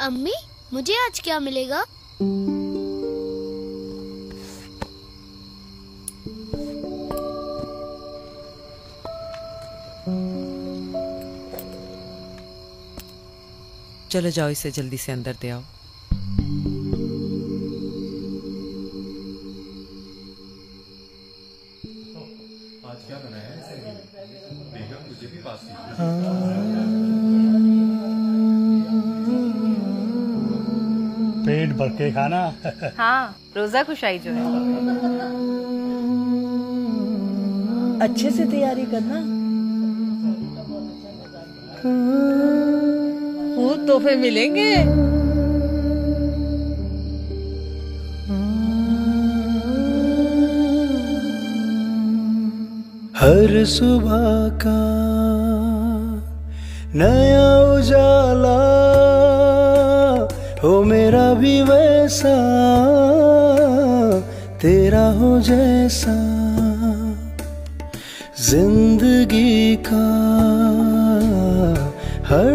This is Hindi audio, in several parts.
अम्मी मुझे आज क्या मिलेगा? चलो जाओ इसे जल्दी से अंदर दे आओ। आज क्या बनाया है मुझे भी पास पेट भर के खाना। हाँ रोजा खुशाई जो है। अच्छे से तैयारी करना। वो तोहफे मिलेंगे? हर सुबह का नया हो मेरा भी वैसा, तेरा हो जैसा। ज़िंदगी का हर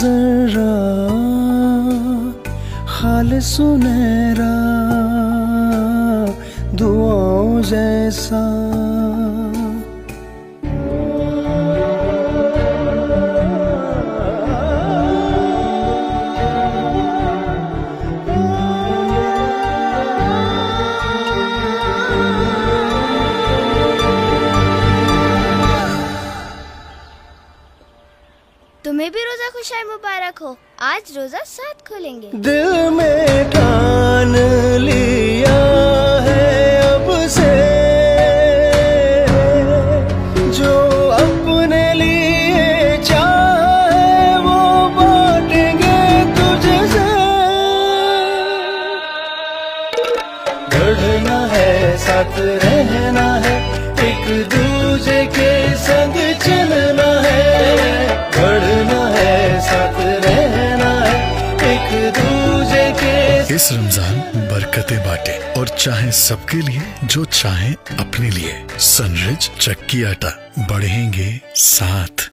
जरा खाल सुनहरा दुआओं जैसा। रोजा खुशाई मुबारक हो। आज रोजा साथ खोलेंगे। दिल में ठान लिया है अब से। जो अपने लिए चाहे वो बांटेंगे तुझसे। गढ़ना है, साथ रहना है। इस रमज़ान बरकतें बांटे और चाहे सबके लिए जो चाहे अपने लिए। सनरिच चक्की आटा बढ़ेंगे साथ।